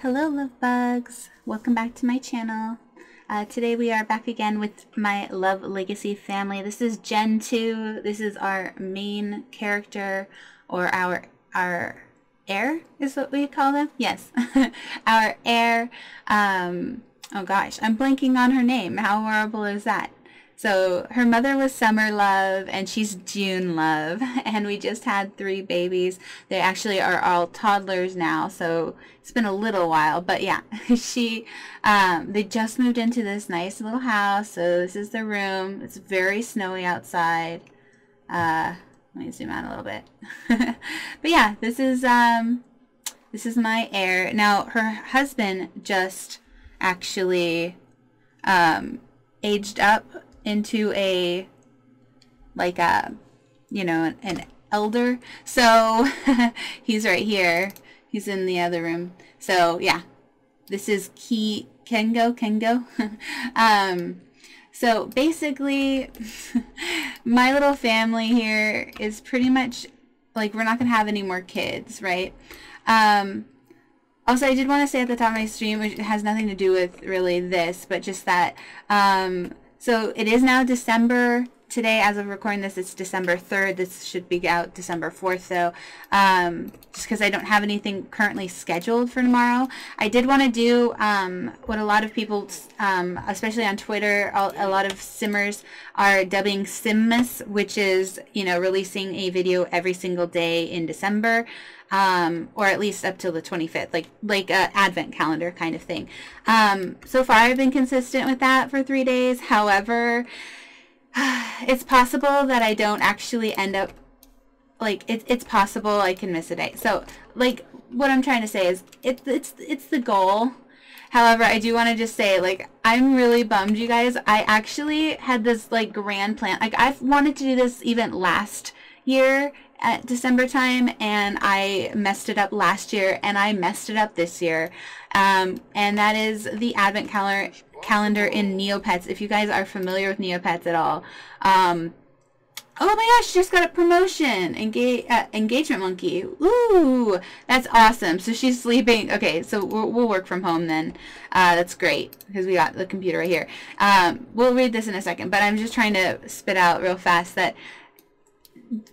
Hello love bugs! Welcome back to my channel. Uh, today we are back again with my Love Legacy family. This is Gen 2. This is our main character or our our heir is what we call them. Yes, our heir. Um, oh gosh, I'm blanking on her name. How horrible is that? So her mother was Summer Love and she's June Love. And we just had three babies. They actually are all toddlers now. So it's been a little while. But yeah, she, um, they just moved into this nice little house. So this is the room. It's very snowy outside. Uh, let me zoom out a little bit. but yeah, this is, um, this is my heir. Now her husband just actually, um, aged up into a like a you know an elder. So he's right here. He's in the other room. So yeah. This is Ki Kengo Kengo. Um so basically my little family here is pretty much like we're not gonna have any more kids right? Um also, I did want to say at the top of my stream, which has nothing to do with really this, but just that um, so it is now December today as of recording this it's december 3rd this should be out december 4th though um, just because i don't have anything currently scheduled for tomorrow. I did want to do um, what a lot of people um, especially on twitter a, lot of simmers are dubbing simmas which is you know releasing a video every single day in december um, or at least up till the 25th, like like a advent calendar kind of thing. Um, so far, I've been consistent with that for three days. However, it's possible that I don't actually end up like it, it's possible I can miss a day. So like what I'm trying to say is it, it's it's the goal. However, I do want to just say like I'm really bummed you guys. I actually had this like grand plan. Like I've wanted to do this event last year at December time and I messed it up last year and I messed it up this year. Um, and that is the advent calendar calendar in Neopets. If you guys are familiar with Neopets at all. Um, oh my gosh, just got a promotion. Engage, uh, engagement monkey. Ooh, that's awesome. So she's sleeping. Okay, so we'll, we'll work from home then. Uh, that's great because we got the computer right here. Um, we'll read this in a second, but I'm just trying to spit out real fast that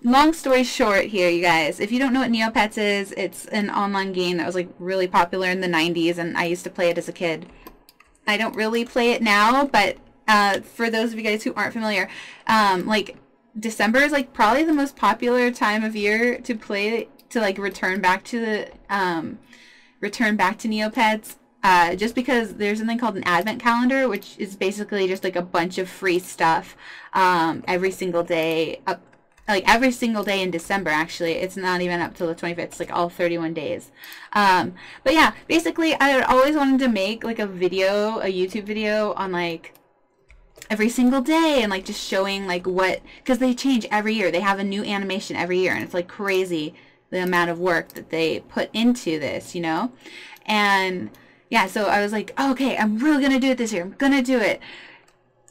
long story short here, you guys, if you don't know what Neopets is, it's an online game that was like really popular in the 90s and I used to play it as a kid. I don't really play it now, but uh, for those of you guys who aren't familiar, um, like December is like probably the most popular time of year to play to like return back to the um, return back to Neopets. Uh, just because there's something called an advent calendar, which is basically just like a bunch of free stuff um, every single day up like every single day in December actually. It's not even up till the 25th it's like all 31 days. Um, but yeah basically I always wanted to make like a video a YouTube video on like every single day and like just showing like what because they change every year. They have a new animation every year and it's like crazy the amount of work that they put into this you know? And yeah so I was like oh, okay I'm really gonna do it this year. I'm gonna do it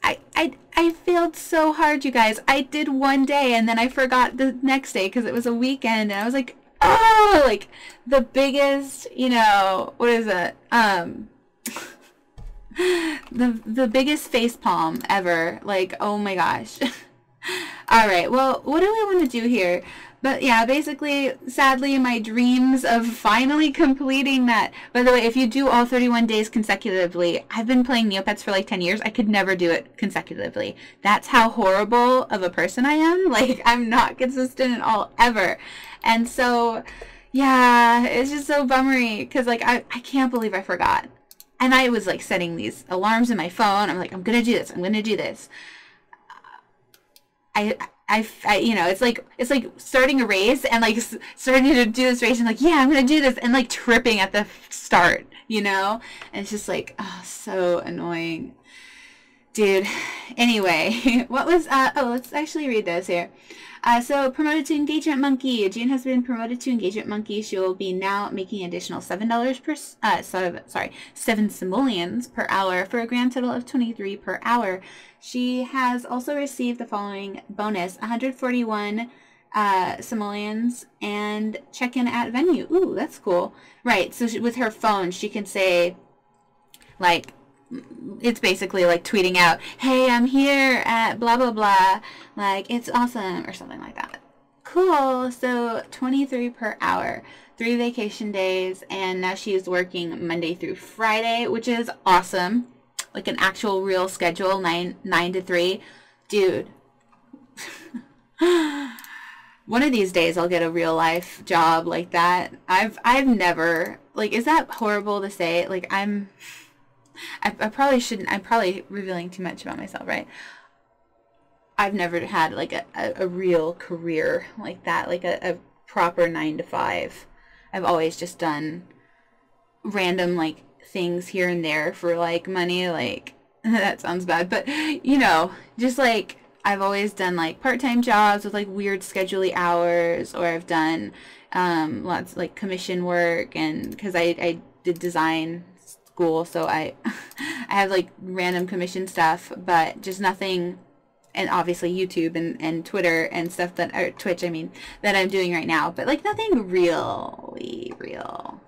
I, I, I failed so hard, you guys. I did one day and then I forgot the next day because it was a weekend and I was like, oh, like the biggest, you know, what is it? Um, the, the biggest face palm ever. Like, oh my gosh. All right. Well, what do we want to do here? But yeah, basically, sadly, my dreams of finally completing that. By the way, if you do all 31 days consecutively, I've been playing Neopets for like 10 years. I could never do it consecutively. That's how horrible of a person I am. Like, I'm not consistent at all, ever. And so, yeah, it's just so bummery because, like, I, I can't believe I forgot. And I was like setting these alarms in my phone. I'm like, I'm going to do this. I'm going to do this. I I, I, you know, it's like it's like starting a race and like starting to do this race and like, yeah, I'm gonna do this and like tripping at the start, you know, and it's just like, oh, so annoying, dude. Anyway, what was uh? Oh, let's actually read this here. Uh, so promoted to engagement monkey. June has been promoted to engagement monkey. She will be now making additional seven dollars per uh sorry seven simoleons per hour for a grand total of twenty three per hour. She has also received the following bonus: one hundred forty one uh, simoleons and check in at venue. Ooh, that's cool. Right. So she, with her phone, she can say, like, it's basically like tweeting out, "Hey, I'm here at blah blah blah." Like, it's awesome or something like that. Cool. So 23 per hour, three vacation days, and now she is working Monday through Friday, which is awesome. Like an actual real schedule, nine nine to three. Dude. One of these days I'll get a real life job like that. I've I've never like is that horrible to say? Like I'm I, I probably shouldn't I'm probably revealing too much about myself, right? I've never had like a, a, a real career like that, like a, a proper nine to five. I've always just done random like things here and there for like money, like that sounds bad, but you know, just like I've always done like part-time jobs with like weird scheduley hours or I've done um, lots like commission work and because I, I did design school so I I have like random commission stuff but just nothing and obviously YouTube and, and Twitter and stuff that or Twitch I mean that I'm doing right now but like nothing really real.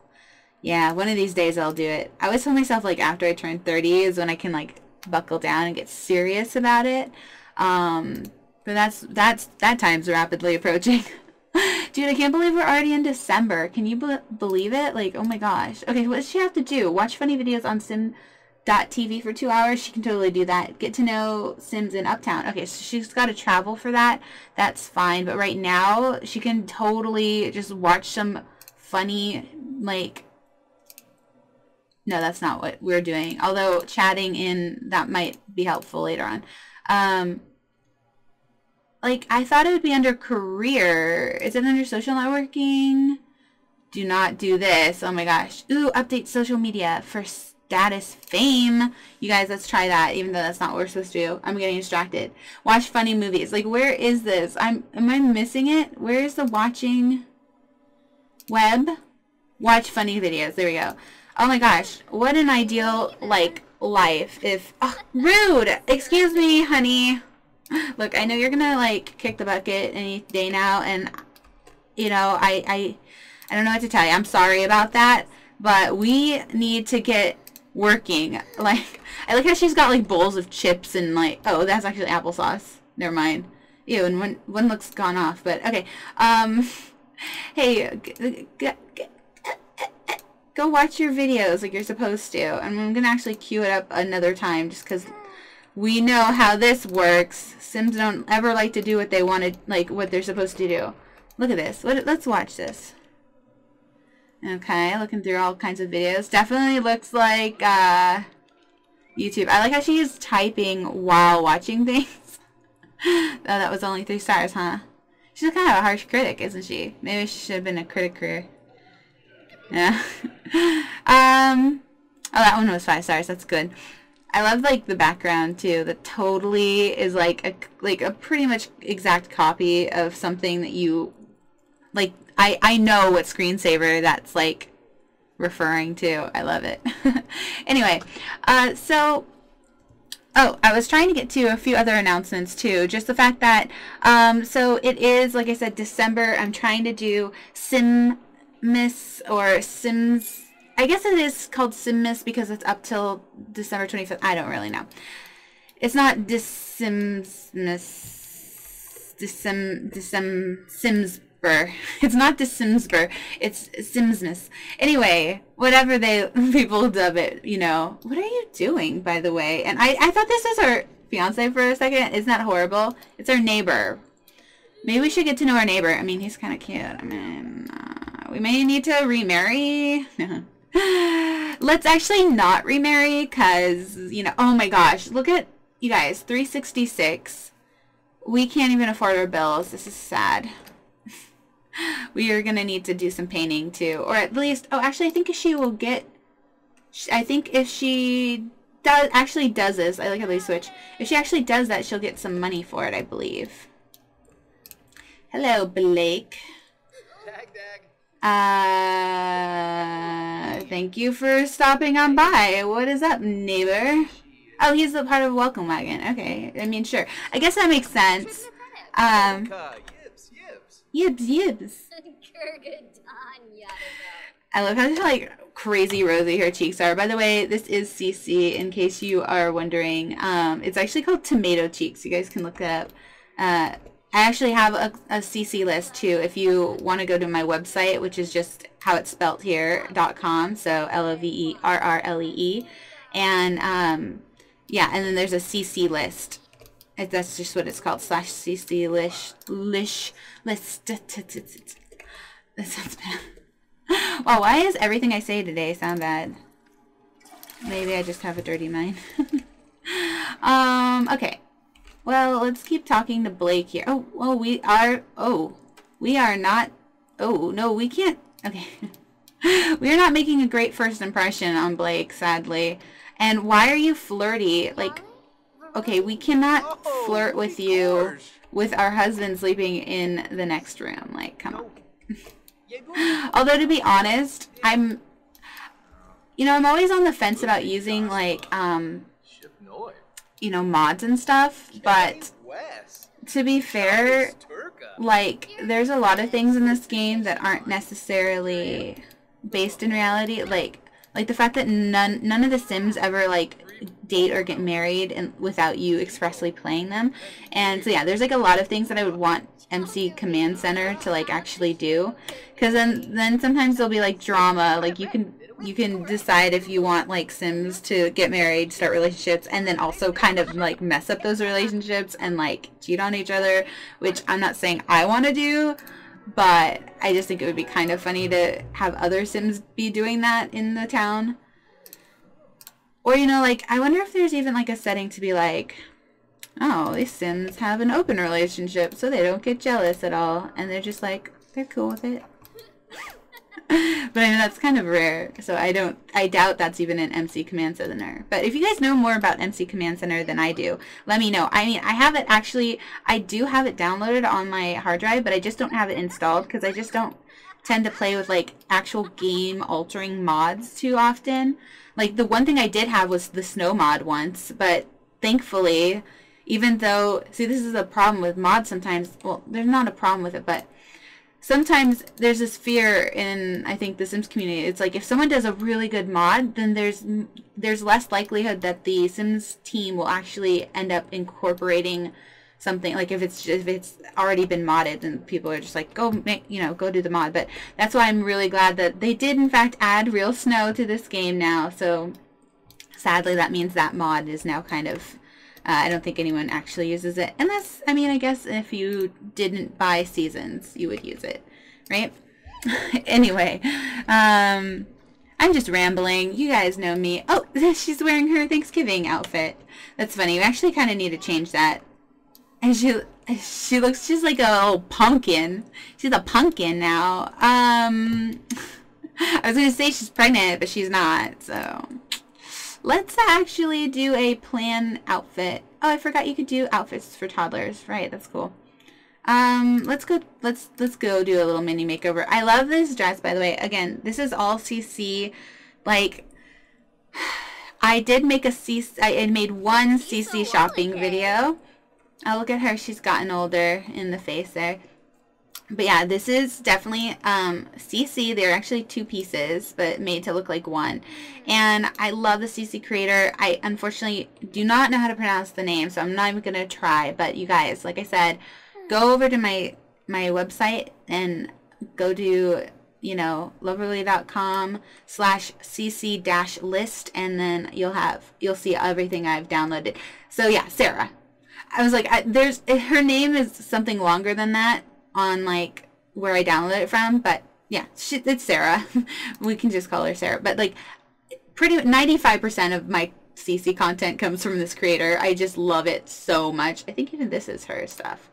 Yeah one of these days I'll do it. I always tell myself like after I turn 30 is when I can like buckle down and get serious about it. Um, but that's that's that time's rapidly approaching. Dude, I can't believe we're already in December. Can you be believe it? Like, oh my gosh. Okay, what does she have to do? Watch funny videos on Sim.tv for two hours? She can totally do that. Get to know Sims in Uptown. Okay, so she's got to travel for that. That's fine. But right now, she can totally just watch some funny, like, no, that's not what we're doing. Although chatting in, that might be helpful later on. Um, like, I thought it would be under career. Is it under social networking? Do not do this. Oh my gosh. Ooh, update social media for status fame. You guys, let's try that, even though that's not what we're supposed to do. I'm getting distracted. Watch funny movies. Like, where is this? I'm, am I missing it? Where is the watching web? Watch funny videos. There we go. Oh my gosh. What an ideal, like, life if oh, rude excuse me honey look i know you're gonna like kick the bucket any day now and you know i i i don't know what to tell you. I'm sorry about that but we need to get working. Like i like how she's got like bowls of chips and like oh that's actually applesauce. Never mind. Ew and one one looks gone off but okay. Um hey go watch your videos like you're supposed to. And I'm to actually cue it up another time just because we know how this works. Sims don't ever like to do what they wanted, like what they're supposed to do. Look at this. Let, let's watch this. Okay, looking through all kinds of videos. Definitely looks like uh, YouTube. I like how she's typing while watching things. oh, that was only three stars, huh? She's kind of a harsh critic, isn't she? Maybe she should have been a critic career. Yeah. um. Oh, that one was five stars. That's good. I love like the background too. That totally is like a like a pretty much exact copy of something that you like. I I know what screensaver that's like referring to. I love it. anyway, uh, so Oh, I was trying to get to a few other announcements too. Just the fact that, um, so it is, like I said, December. I'm trying to do Sim Miss or Sims. I guess it is called Miss because it's up till December 25th. I don't really know. It's not Dissimsmas. Dissim, Dissim, Simsbur. It's not Dissimsbur. It's Simsmas. Anyway, whatever they people dub it, you know. What are you doing, by the way? And I, I thought this was our fiance for a second. Isn't that horrible? It's our neighbor. Maybe we should get to know our neighbor. I mean, he's kind of cute. I mean, uh, we may need to remarry. Let's actually not remarry because, you know, oh my gosh, look at, you guys, 366. We can't even afford our bills. This is sad. we are going to need to do some painting too. Or at least, oh, actually, I think she will get, I think if she does actually does this, I like how they switch. If she actually does that, she'll get some money for it, I believe. Hello, Blake. Uh, thank you for stopping on by. What is up, neighbor? Oh, he's a part of Welcome Wagon. Okay, I mean, sure. I guess that makes sense. Um, Yibs, yibs. I love how like crazy rosy her cheeks are. By the way, this is CC. In case you are wondering, um, it's actually called tomato cheeks. You guys can look it up. Uh, I actually have a, a CC list too. If you want to go to my website, which is just how it's spelt here dot com. So L O V E R R L E E, and um, yeah, and then there's a CC list. That's just what it's called. Slash CC lish lish list. That sounds bad. Wow, why does everything I say today sound bad? Maybe I just have a dirty mind. um, okay. Well, let's keep talking to Blake here. Oh, oh, we are, oh, we are not, oh, no, we can't, okay. we are not making a great first impression on Blake, sadly. And why are you flirty? Like, okay, we cannot oh, flirt with you with our husband sleeping in the next room. Like, come on. Although to be honest, I'm you know, I'm always on the fence about using like um you know, mods and stuff, but to be fair, like there's a lot of things in this game that aren't necessarily based in reality, like like the fact that none none of the Sims ever like date or get married and without you expressly playing them. And so yeah, there's like a lot of things that I would want MC Command Center to like actually do, because then then sometimes there'll be like drama. Like you can you can decide if you want like Sims to get married, start relationships, and then also kind of like mess up those relationships and like cheat on each other, which I'm not saying I want to do, but I just think it would be kind of funny to have other Sims be doing that in the town. Or, you know, like, I wonder if there's even like a setting to be like, oh, these Sims have an open relationship, so they don't get jealous at all. And they're just like, they're cool with it. but I mean, that's kind of rare, so I don't, I doubt that's even an MC Command Center. But if you guys know more about MC Command Center than I do, let me know. I mean, I have it actually, I do have it downloaded on my hard drive, but I just don't have it installed because I just don't tend to play with like actual game altering mods too often. Like the one thing I did have was the snow mod once, but thankfully even though, see, this is a problem with mods sometimes. Well, there's not a problem with it, but sometimes there's this fear in, I think, the Sims community. It's like if someone does a really good mod, then there's there's less likelihood that the Sims team will actually end up incorporating something. Like if it's if it's already been modded and people are just like go make you know go do the mod. But that's why i'm really glad that they did in fact add real snow to this game now. So sadly that means that mod is now kind of uh, I don't think anyone actually uses it. Unless, I mean, I guess if you didn't buy seasons, you would use it, right? anyway, um, I'm just rambling. You guys know me. Oh, she's wearing her Thanksgiving outfit. That's funny. We actually kind of need to change that. And she she looks just like a little pumpkin. She's a pumpkin now. Um, I was to say she's pregnant, but she's not, so... Let's actually do a plan outfit. Oh, I forgot you could do outfits for toddlers. Right, that's cool. Um, let's go, let's, let's go do a little mini makeover. I love this dress, by the way. Again, this is all CC. Like, I did make a CC, I made one CC shopping video. Oh, look at her. She's gotten older in the face there but yeah, this is definitely um, CC. They're actually two pieces, but made to look like one. And I love the CC creator. I unfortunately do not know how to pronounce the name, so I'm not even going to try. But you guys, like I said, go over to my, my website and go to, you know, loverrlee.com slash cc dash list, and then you'll have, you'll see everything I've downloaded. So yeah, Sarah. I was like, I, there's, her name is something longer than that on like where I downloaded it from, but yeah, she, it's Sarah. we can just call her Sarah. But like pretty 95% of my CC content comes from this creator. I just love it so much. I think even this is her stuff.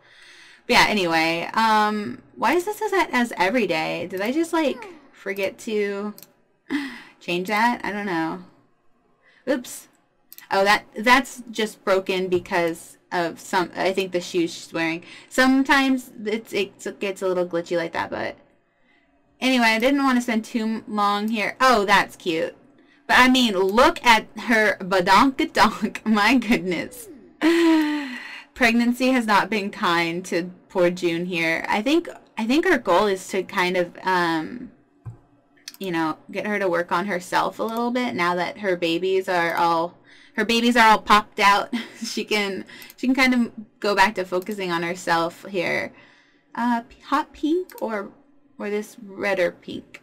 But yeah, anyway, um, why is this as, as every day? Did I just like forget to change that? I don't know. Oops. Oh, that that's just broken because of some, I think the shoes she's wearing. Sometimes it's, it gets a little glitchy like that, but anyway, I didn't want to spend too long here. Oh, that's cute. But I mean, look at her badonkadonk. My goodness. Pregnancy has not been kind to poor June here. I think I think our goal is to kind of, um, you know, get her to work on herself a little bit now that her babies are all her babies are all popped out. she can she can kind of go back to focusing on herself here. Uh, hot pink or or this redder pink.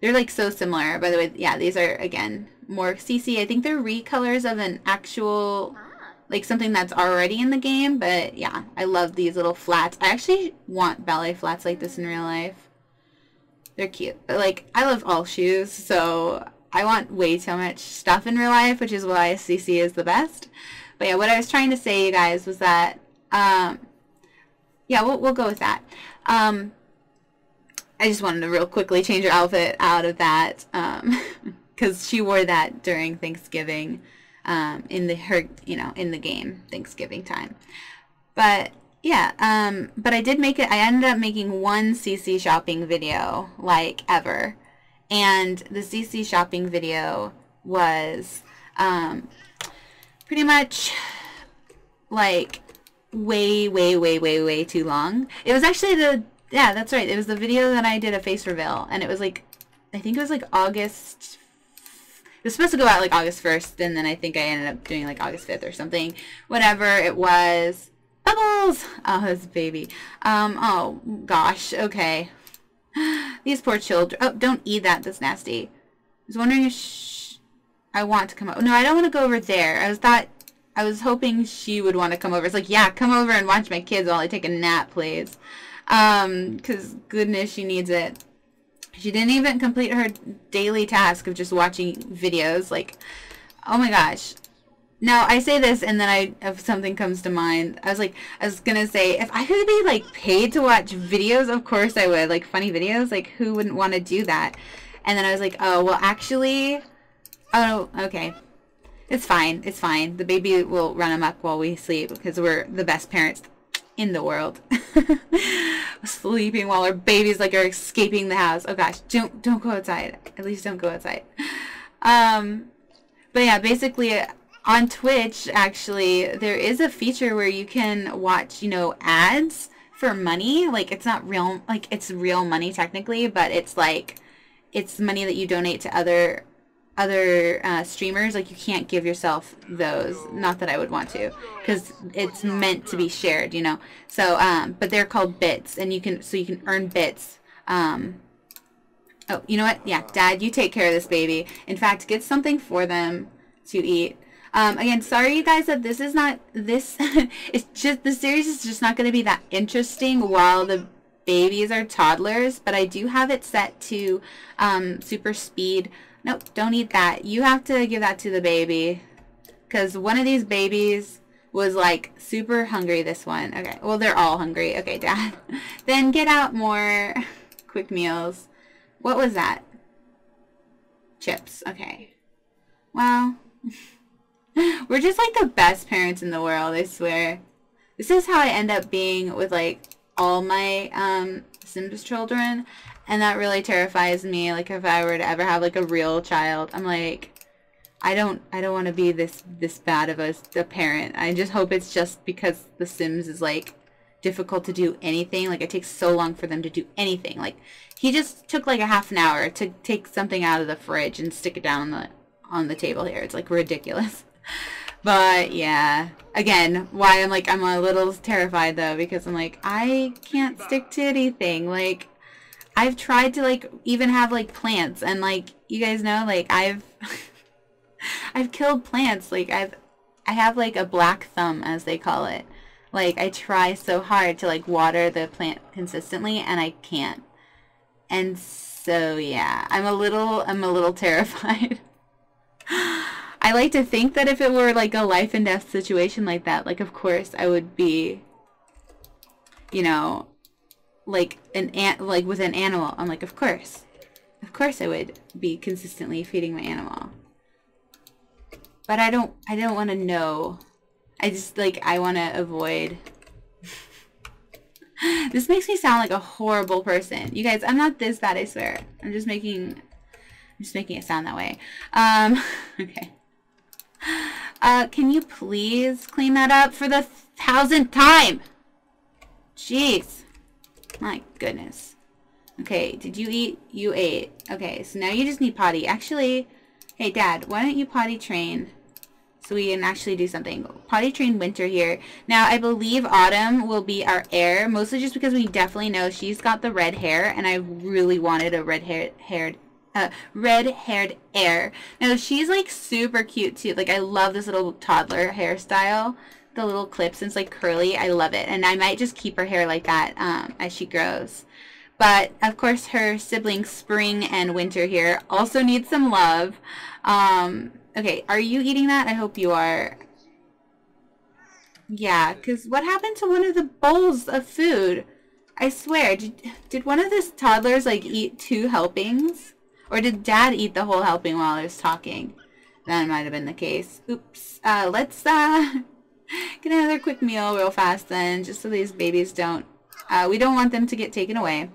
They're like so similar. By the way, yeah, these are again more CC. I think they're recolors of an actual like something that's already in the game. But yeah, I love these little flats. I actually want ballet flats like this in real life. They're cute. But like I love all shoes, so I want way too much stuff in real life, which is why CC is the best. But yeah, what I was trying to say, you guys, was that, um, yeah, we'll, we'll go with that. Um, I just wanted to real quickly change her outfit out of that, because um, she wore that during Thanksgiving, um, in the her, you know, in the game Thanksgiving time. But yeah, um, but I did make it. I ended up making one CC shopping video, like ever and the CC shopping video was um, pretty much like way, way, way, way, way too long. It was actually the, yeah, that's right. It was the video that I did a face reveal, and it was like, I think it was like August, it was supposed to go out like August 1st, and then I think I ended up doing like August 5th or something. Whatever it was. Bubbles! Oh, this baby. Um, oh, gosh, okay. These poor children. Oh, don't eat that. That's nasty. I was wondering if I want to come over. No, I don't want to go over there. I was thought I was hoping she would want to come over. It's like, yeah, come over and watch my kids while I take a nap, please. Um, because goodness, she needs it. She didn't even complete her daily task of just watching videos. Like, oh my gosh. Now I say this, and then I, if something comes to mind, I was like, I was gonna say, if I could be like paid to watch videos, of course I would. Like funny videos, like who wouldn't want to do that? And then I was like, oh well, actually, oh okay, it's fine, it's fine. The baby will run amok while we sleep because we're the best parents in the world. Sleeping while our babies like are escaping the house. Oh gosh, don't don't go outside. At least don't go outside. Um, but yeah, basically on Twitch, actually, there is a feature where you can watch, you know, ads for money. Like, it's not real, like, it's real money technically, but it's like, it's money that you donate to other other uh, streamers. Like you can't give yourself those. Not that i would want to because it's meant to be shared you know? So um but they're called bits and you can so you can earn bits. Um oh you know what? Yeah dad you take care of this baby. In fact get something for them to eat um, again, sorry you guys that this is not, this, it's just, the series is just not going to be that interesting while the babies are toddlers, but I do have it set to um, super speed. Nope, don't eat that. You have to give that to the baby because one of these babies was like super hungry this one. Okay, well they're all hungry. Okay, dad. then get out more quick meals. What was that? Chips. Okay. Well... We're just like the best parents in the world, I swear. This is how I end up being with like all my um, Sims children. And that really terrifies me. Like if I were to ever have like a real child, I'm like, I don't, I don't want to be this, this bad of a, a parent. I just hope it's just because The Sims is like difficult to do anything. Like it takes so long for them to do anything. Like he just took like a half an hour to take something out of the fridge and stick it down on the, on the table here. It's like ridiculous. But yeah, again, why I'm like, I'm a little terrified though, because I'm like, I can't stick to anything. Like, I've tried to like even have like plants and like, you guys know, like I've, I've killed plants. Like I've, I have like a black thumb as they call it. Like I try so hard to like water the plant consistently and I can't. And so yeah, I'm a little, I'm a little terrified. I like to think that if it were like a life and death situation like that, like of course I would be, you know, like an ant, like with an animal. I'm like, of course, of course I would be consistently feeding my animal. But I don't, I don't want to know. I just like, I want to avoid. this makes me sound like a horrible person. You guys, I'm not this bad, I swear. I'm just making, I'm just making it sound that way. Um, okay. Uh, can you please clean that up for the thousandth time? Jeez. My goodness. Okay, did you eat? You ate. Okay, so now you just need potty. Actually, hey dad, why don't you potty train? So we can actually do something. Potty train Winter here. Now, I believe Autumn will be our heir, mostly just because we definitely know she's got the red hair, and I really wanted a red hair haired uh, red-haired heir. Now, she's, like, super cute, too. Like, I love this little toddler hairstyle. The little clips, and it's, like, curly. I love it. And I might just keep her hair like that um, as she grows. But, of course, her siblings Spring and Winter here also need some love. Um, okay, are you eating that? I hope you are. Yeah, because what happened to one of the bowls of food? I swear, did, did one of these toddlers, like, eat two helpings? Or did dad eat the whole helping while I was talking? That might have been the case. Oops. Uh, let's, uh, get another quick meal real fast then, just so these babies don't, uh, we don't want them to get taken away.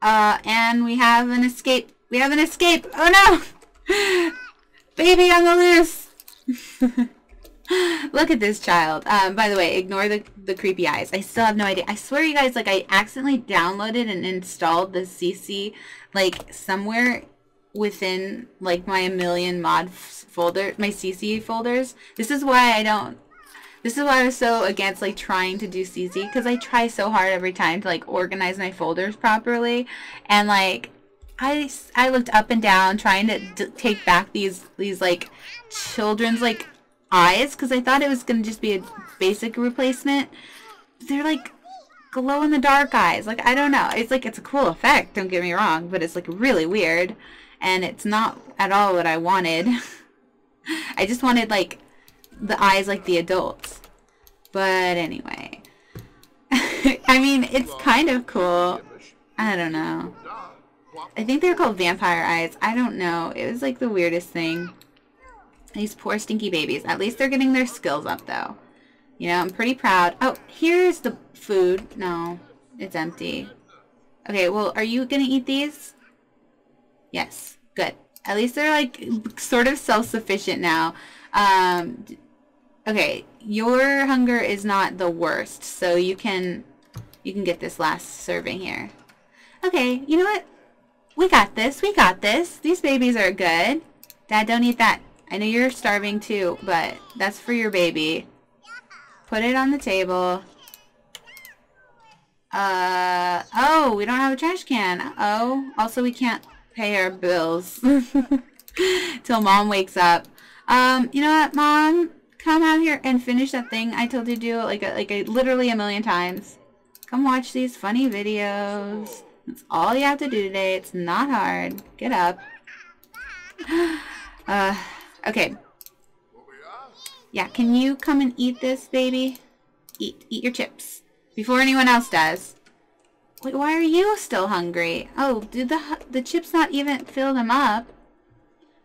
Uh, and we have an escape. We have an escape. Oh no! Baby on the loose! Look at this child. Um, by the way, ignore the, the creepy eyes. I still have no idea. I swear you guys, like, I accidentally downloaded and installed the CC, like, somewhere within, like, my a million mod folder, my CC folders. This is why I don't this is why I was so against like trying to do CC because I try so hard every time to like organize my folders properly and like I, I looked up and down trying to take back these these like children's like eyes because I thought it was going to just be a basic replacement. They're like glow in the dark eyes. Like I don't know. It's like it's a cool effect, don't get me wrong, but it's like really weird and it's not at all what I wanted. I just wanted like the eyes like the adults. But anyway. I mean, it's kind of cool. I don't know. I think they're called vampire eyes. I don't know. It was like the weirdest thing. These poor stinky babies. At least they're getting their skills up though. You know, I'm pretty proud. Oh, here's the food. No, it's empty. Okay, well, are you going to eat these? Yes, good. At least they're like sort of self-sufficient now. Um, Okay, your hunger is not the worst, so you can you can get this last serving here. Okay, you know what? We got this. We got this. These babies are good. Dad, don't eat that. I know you're starving too, but that's for your baby. Put it on the table. Uh, oh, we don't have a trash can. Oh, also we can't pay our bills till mom wakes up. Um, you know what, mom? Come out here and finish that thing I told you to do like a, like a, literally a million times. Come watch these funny videos. That's all you have to do today. It's not hard. Get up. Uh, okay. Yeah, can you come and eat this, baby? Eat. Eat your chips. Before anyone else does. Wait, why are you still hungry? Oh, did the, the chips not even fill them up?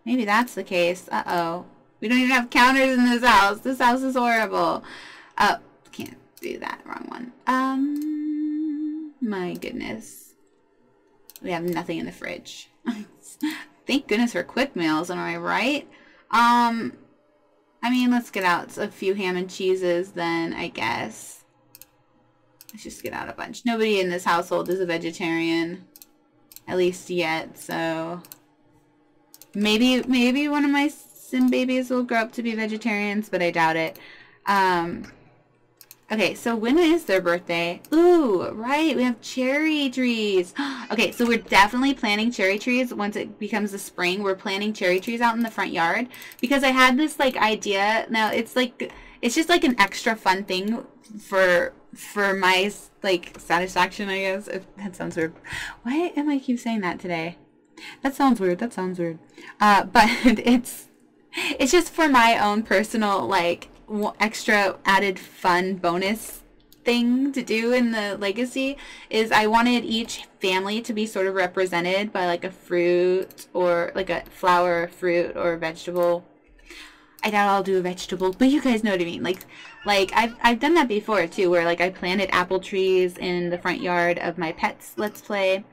Maybe that's the case. Uh-oh. We don't even have counters in this house. This house is horrible. Oh, can't do that. Wrong one. Um, my goodness. We have nothing in the fridge. Thank goodness for quick meals, am I right? Um, I mean, let's get out a few ham and cheeses then, I guess. Let's just get out a bunch. Nobody in this household is a vegetarian. At least yet, so... Maybe, maybe one of my Sim babies will grow up to be vegetarians, but I doubt it. Um, okay, so when is their birthday? Ooh, right, we have cherry trees. okay, so we're definitely planting cherry trees once it becomes the spring. We're planting cherry trees out in the front yard because I had this like idea. Now it's like it's just like an extra fun thing for for my like satisfaction, I guess. If that sounds weird. Why am I keep saying that today? That sounds weird. That sounds weird. Uh, but it's it's just for my own personal like extra added fun bonus thing to do in the legacy is I wanted each family to be sort of represented by like a fruit or like a flower, fruit, or vegetable. I doubt I'll do a vegetable, but you guys know what I mean. Like, like I've I've done that before too, where like I planted apple trees in the front yard of my pets. Let's play.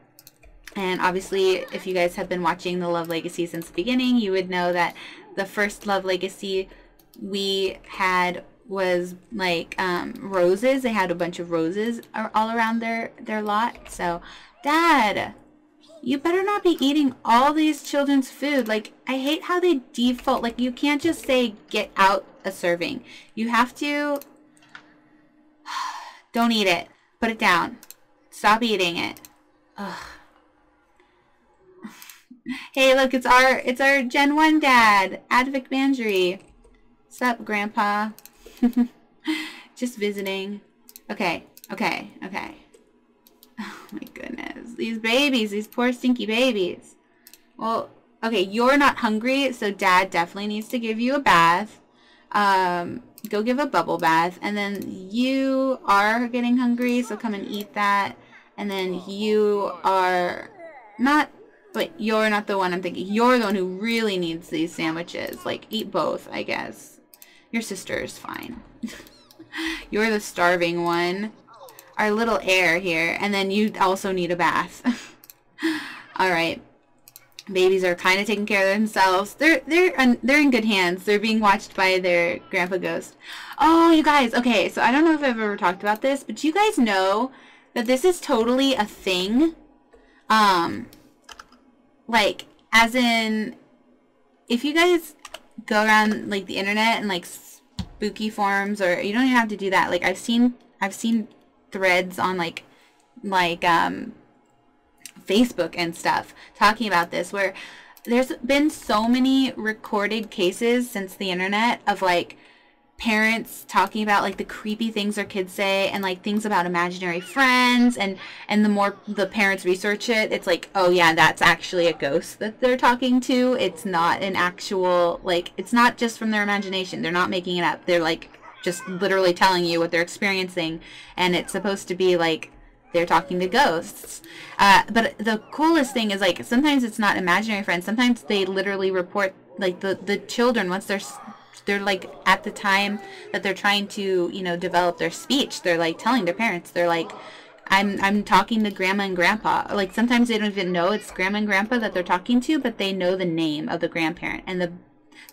And obviously, if you guys have been watching the Love Legacy since the beginning, you would know that the first Love Legacy, we had was like um, roses. They had a bunch of roses all around their their lot. So, Dad, you better not be eating all these children's food. Like, I hate how they default. Like, you can't just say get out a serving. You have to. Don't eat it. Put it down. Stop eating it. Ugh. hey, look, it's our it's our Gen 1 dad, Advic Manjari. What's up, Grandpa? Just visiting. Okay, okay, okay. Oh my goodness. These babies, these poor stinky babies. Well, okay, you're not hungry, so dad definitely needs to give you a bath. Um, go give a bubble bath. And then you are getting hungry, so come and eat that. And then you are not, but you're not the one I'm thinking. You're the one who really needs these sandwiches. Like, eat both, I guess. Your sister is fine. You're the starving one. Our little heir here. And then you also need a bath. Alright. Babies are kind of taking care of themselves. They're they're they're in good hands. They're being watched by their grandpa ghost. Oh, you guys. Okay, so I don't know if I've ever talked about this, but you guys know that this is totally a thing. Um, like as in, if you guys go around like the internet and like spooky forums or you don't even have to do that. Like I've seen I've seen threads on like like um Facebook and stuff talking about this where there's been so many recorded cases since the internet of like parents talking about like the creepy things their kids say and like things about imaginary friends and and the more the parents research it it's like oh yeah that's actually a ghost that they're talking to it's not an actual like it's not just from their imagination they're not making it up they're like just literally telling you what they're experiencing and it's supposed to be like they're talking to ghosts. Uh, but the coolest thing is like sometimes it's not imaginary friends. Sometimes they literally report like the the children once they're they're like at the time that they're trying to you know develop their speech they're like telling their parents they're like I'm I'm talking to grandma and grandpa. Like sometimes they don't even know it's grandma and grandpa that they're talking to, but they know the name of the grandparent and the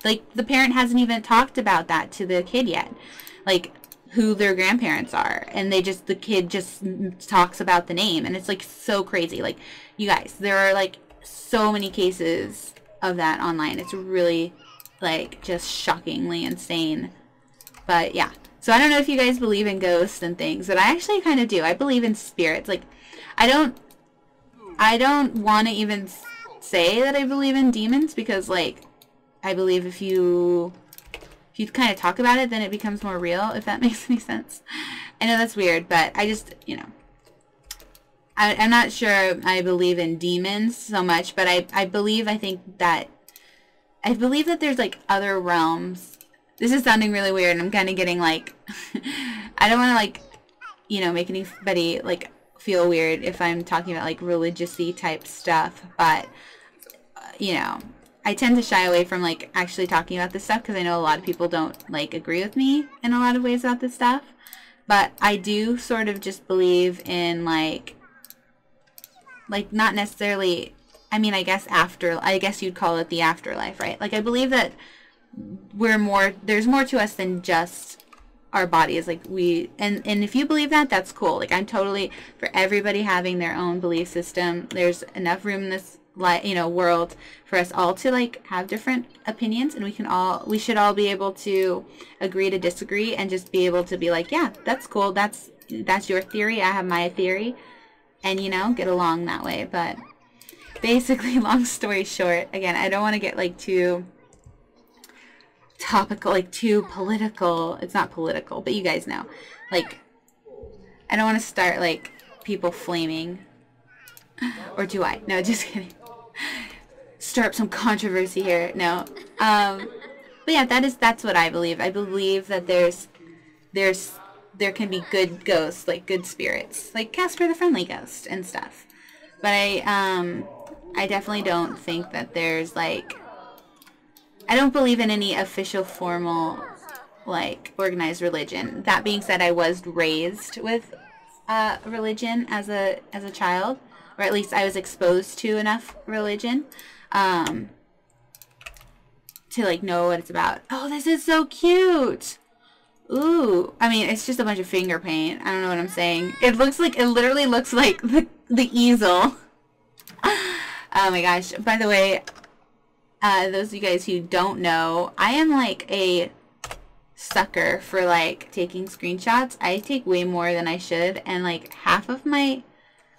like the parent hasn't even talked about that to the kid yet. Like who their grandparents are and they just the kid just talks about the name and it's like so crazy. Like you guys, there are like so many cases of that online. It's really like just shockingly insane. But yeah. So I don't know if you guys believe in ghosts and things, but I actually kind of do. I believe in spirits. Like I don't I don't want to even say that I believe in demons because like I believe if you if you kind of talk about it then it becomes more real if that makes any sense. I know that's weird, but I just, you know, I, am not sure I believe in demons so much, but I, I believe, I think that I believe that there's like other realms. This is sounding really weird. I'm kind of getting like, I don't want to like, you know, make anybody like feel weird if I'm talking about like religiousy type stuff, but uh, you know, I tend to shy away from like actually talking about this stuff because I know a lot of people don't like agree with me in a lot of ways about this stuff. But I do sort of just believe in like like not necessarily I mean, I guess after, I guess you'd call it the afterlife, right? Like, I believe that we're more, there's more to us than just our bodies. Like, we, and, and if you believe that, that's cool. Like, I'm totally for everybody having their own belief system. There's enough room in this, like, you know, world for us all to, like, have different opinions, and we can all, we should all be able to agree to disagree and just be able to be like, yeah, that's cool. That's, that's your theory. I have my theory. And, you know, get along that way. But, basically, long story short, again, I don't want to get like too topical, like too political. It's not political, but you guys know. Like, I don't want to start like people flaming. Or do I? No, just kidding. Start up some controversy here. No. Um, but yeah, that is that's what I believe. I believe that there's there's there can be good ghosts, like good spirits, like Casper the Friendly Ghost and stuff. But I um I definitely don't think that there's like I don't believe in any official formal like organized religion. That being said, I was raised with uh, religion as a as a child, or at least I was exposed to enough religion um, to like know what it's about. Oh, this is so cute. Ooh, I mean, it's just a bunch of finger paint. I don't know what I'm saying. It looks like, it literally looks like the, the easel. Oh my gosh. By the way, uh, those of you guys who don't know, I am like a sucker for like taking screenshots. I take way more than I should and like half of my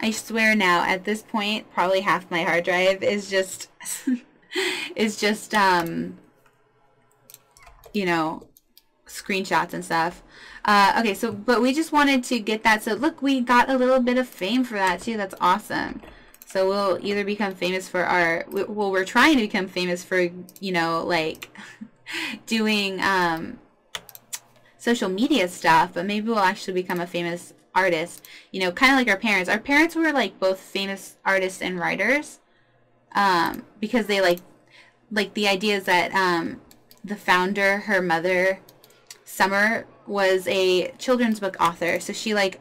I swear now at this point probably half my hard drive is just is just um you know screenshots and stuff. Uh, okay, so, but we just wanted to get that. So look, we got a little bit of fame for that too. That's awesome. So we'll either become famous for our, well, we're trying to become famous for, you know, like doing um, social media stuff, but maybe we'll actually become a famous artist. You know, kind of like our parents. Our parents were like both famous artists and writers um, because they like, like the idea is that um, the founder, her mother, Summer was a children's book author. So she like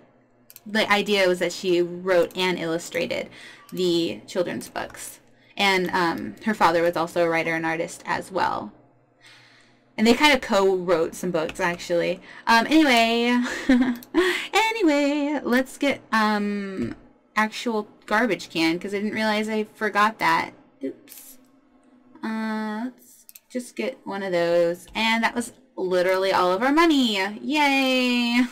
the idea was that she wrote and illustrated the children's books. And um, her father was also a writer and artist as well. And they kind of co-wrote some books, actually. Um, anyway, anyway, let's get um, actual garbage can, because I didn't realize I forgot that. Oops. Uh, let's just get one of those. And that was literally all of our money. Yay!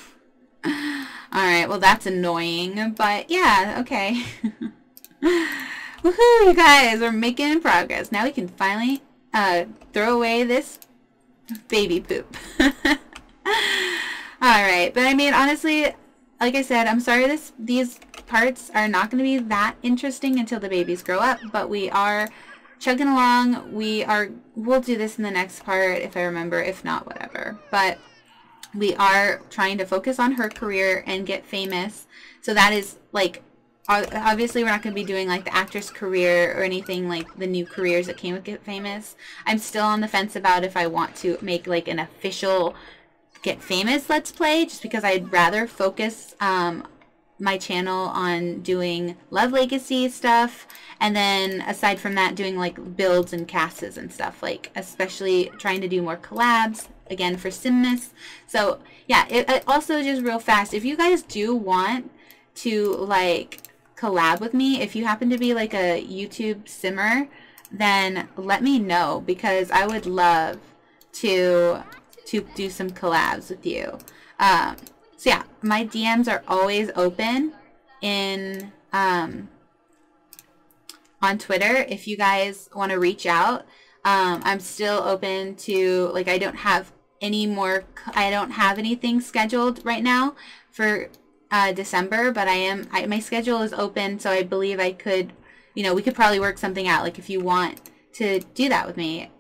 Alright, well that's annoying, but yeah, okay. Woohoo, you guys, we're making progress. Now we can finally uh, throw away this baby poop. Alright, but I mean, honestly, like I said, I'm sorry this these parts are not going to be that interesting until the babies grow up, but we are chugging along. We are, we'll do this in the next part if I remember. If not, whatever. But we are trying to focus on her career and get famous. So that is like, obviously we're not going to be doing like the actress career or anything like the new careers that came with Get Famous. I'm still on the fence about if I want to make like an official Get Famous Let's Play just because I'd rather focus um, my channel on doing Love Legacy stuff and then aside from that doing like builds and casts and stuff like especially trying to do more collabs again for Simmas. So yeah, it, it also just real fast if you guys do want to like collab with me if you happen to be like a YouTube simmer then let me know because I would love to to do some collabs with you. Um, so yeah, my DMs are always open in um, on Twitter if you guys want to reach out. Um, I'm still open to like I don't have any more I don't have anything scheduled right now for uh, December, but I am I, my schedule is open, so I believe I could, you know, we could probably work something out. Like if you want to do that with me,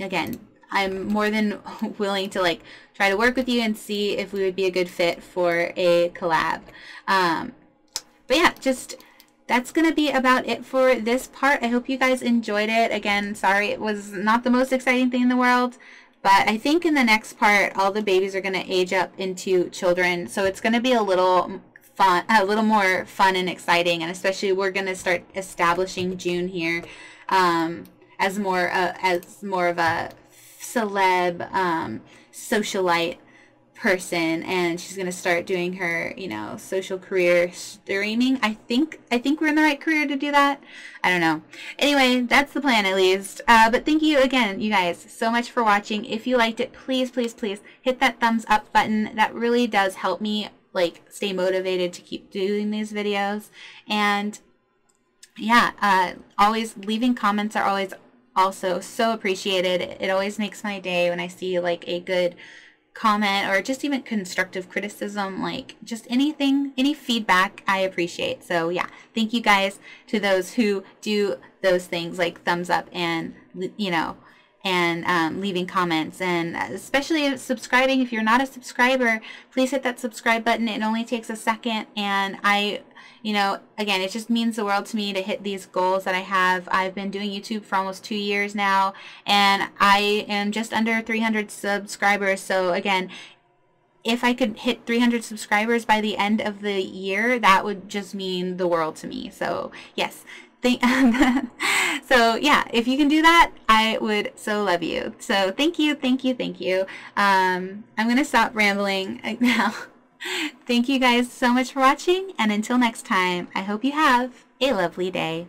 again, I'm more than willing to like try to work with you and see if we would be a good fit for a collab. Um, but yeah, just that's going to be about it for this part. I hope you guys enjoyed it. Again, sorry it was not the most exciting thing in the world, but I think in the next part, all the babies are going to age up into children. So it's going to be a little fun, a little more fun and exciting. And especially we're going to start establishing June here um, as more uh, as more of a celeb um, socialite person and she's going to start doing her you know social career streaming. I think i think we're in the right career to do that. I don't know. Anyway that's the plan at least. Uh, but thank you again you guys so much for watching. If you liked it please please please hit that thumbs up button. That really does help me like stay motivated to keep doing these videos. And yeah uh, always leaving comments are always also so appreciated. It always makes my day when I see like a good comment or just even constructive criticism, like just anything, any feedback I appreciate. So yeah, thank you guys to those who do those things like thumbs up and, you know, and um, leaving comments and especially subscribing. If you're not a subscriber, please hit that subscribe button. It only takes a second and I you know, again, it just means the world to me to hit these goals that I have. I've been doing YouTube for almost two years now, and I am just under 300 subscribers. So again, if I could hit 300 subscribers by the end of the year, that would just mean the world to me. So yes, so yeah, if you can do that, I would so love you. So thank you, thank you, thank you. Um, I'm going to stop rambling now. thank you guys so much for watching, and until next time, I hope you have a lovely day.